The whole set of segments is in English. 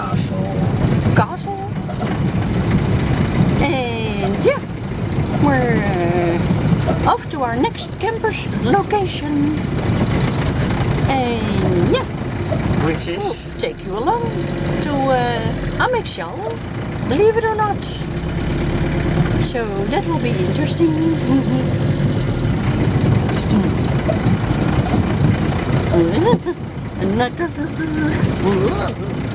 Castle. Castle. And yeah, we're uh, off to our next campers location. And yeah, Which we'll is take you along to uh, believe it or not. So that will be interesting. Another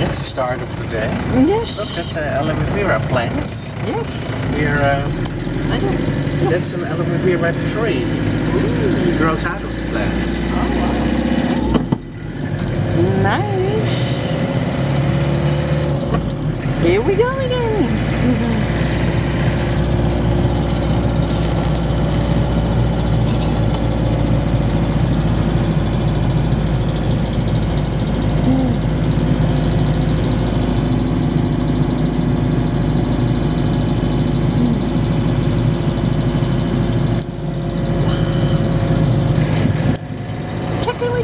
it's the start of the day. Yes, Look, that's an aloe vera plant. yes, Here, uh, I do. that's an aloe vera tree. It grows out of the plants. Nice. Here we go again.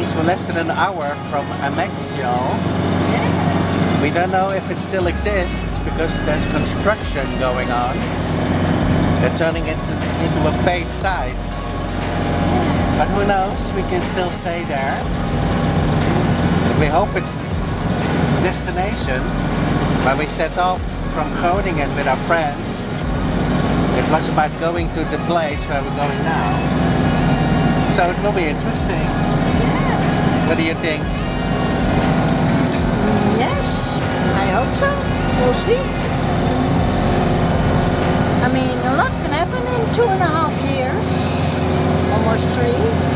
means we're less than an hour from Amexio. We don't know if it still exists because there's construction going on. They're turning it into a paid site. But who knows, we can still stay there. We hope it's destination where we set off from Groningen with our friends. It was about going to the place where we're going now. So it will be interesting. What do you think? Yes, I hope so. We'll see. I mean, a lot can happen in two and a half years. Almost three.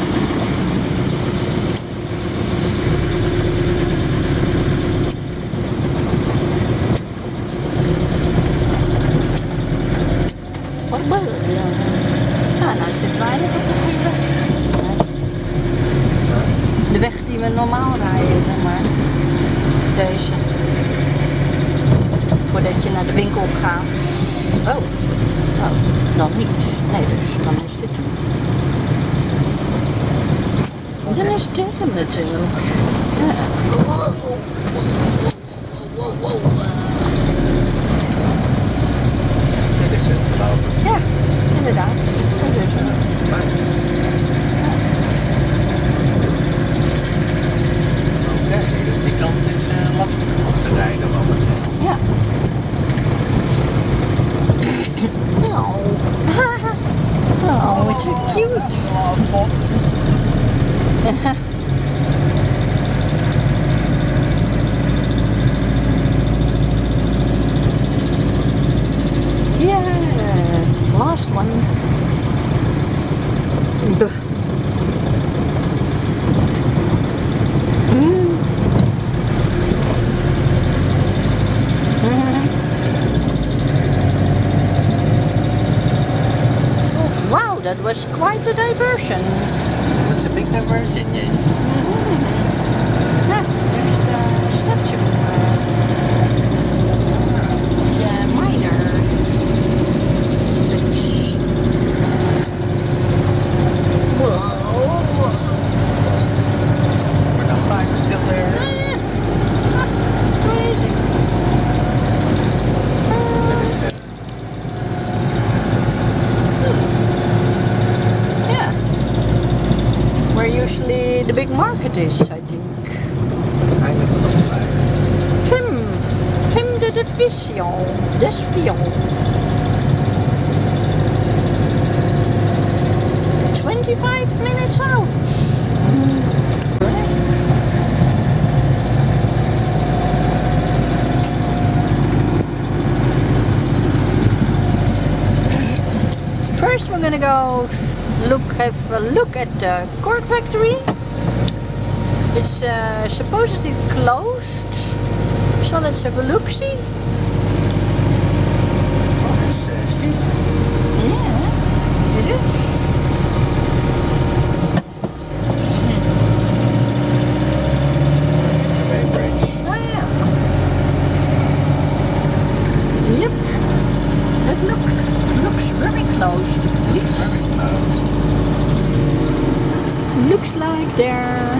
Was quite a diversion. It's a big diversion, yes. Yeah, there's the statue. Uh, the miner. Whoa. But the flag is still there. Crazy. Dit is, eh, Yeah. Where usually the big market is, I think. eigenlijk van de flag. Film. De division. Despion. 25 minutes out. First we're gonna go look have a look at the cork factory. It's uh, supposedly closed. So let's have a look see. Oh, it's uh, steep. Yeah, it is. The main bridge. Oh yeah. Yep. That look looks very close. Please. Very closed. Looks like they're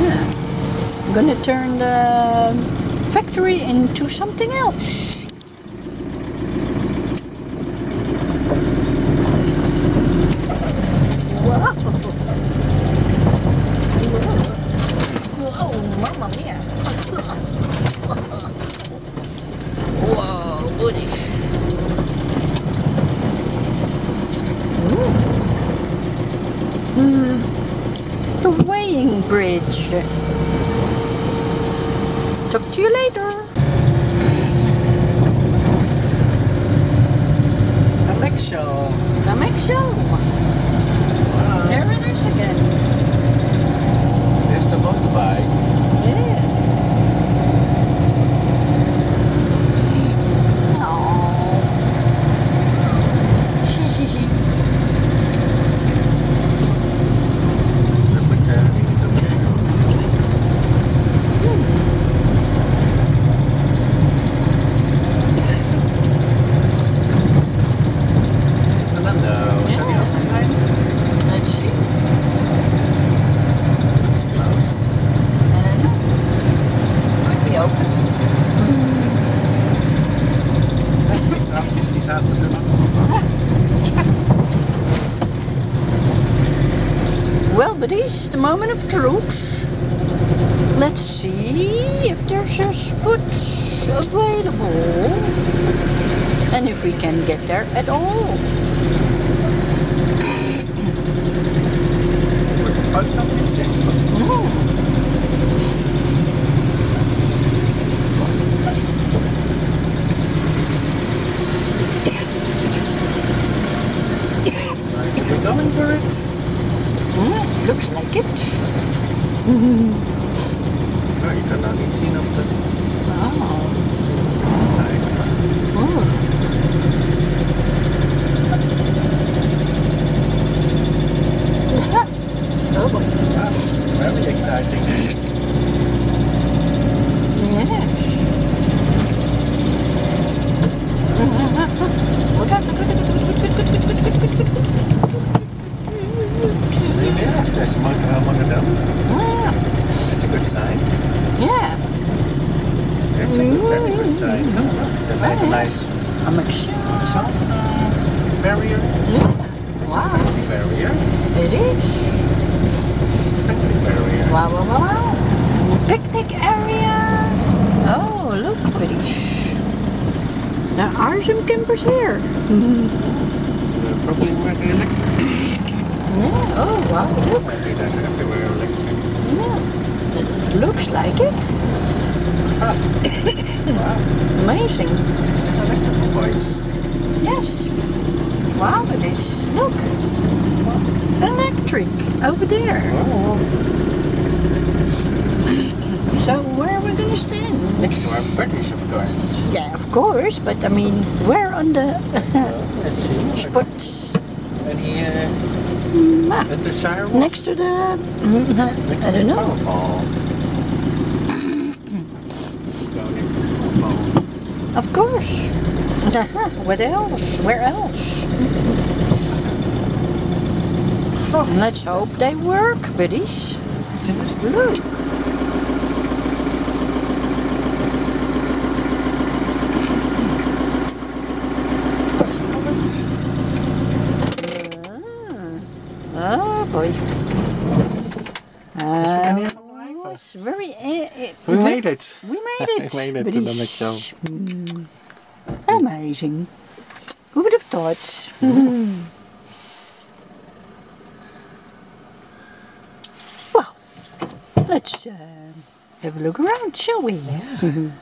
yeah. I'm gonna turn the factory into something else. Wow. Whoa, mamma mia. Whoa, buddy. Hmm. The weighing bridge. Talk to you later. buddies, the truth. Let's see if there's a spot available and if we can get there at all. Post office, yeah. Oh. Right, are we going for it? Mm, looks like it. Oh, kan nou niet zien op de... Oh. Oh. Boy. Ah, very exciting. Yes. Yeah, there's Mag uh, Magadam. Ah, That's a good sign. yeah, That's a good, very good sign. Oh, look, they made a nice I'm excited. salsa barrier. Yeah. It's a Wow, friendly barrier. it is. It's a friendly barrier. Wow, wow, wow, wow. Picnic area. Oh, look, buddies. There are some campers probably electric. Yeah. Oh, wow, look. There's everywhere electric. Yeah. It looks like it. Wow. Amazing. Electrical. Yes. Wow, it is. Look. Electric over there. So where are we gonna stand? next to our British, of course. Yeah, of course, but I mean, where on the Well, let's see. spots? Any uh, Ah, at the Shire Walk? next to the. Next I to don't the know. Fall. Next to the Of course. Uh-huh. What else? Where else? Let's hope they work, buddies. Just Look. Ah. Oh boy. Um, it's very. Uh, We made it. We made it. We it to the next show. Mm. Amazing. Who would have thought? well, let's uh, have a look around, shall we? Yeah.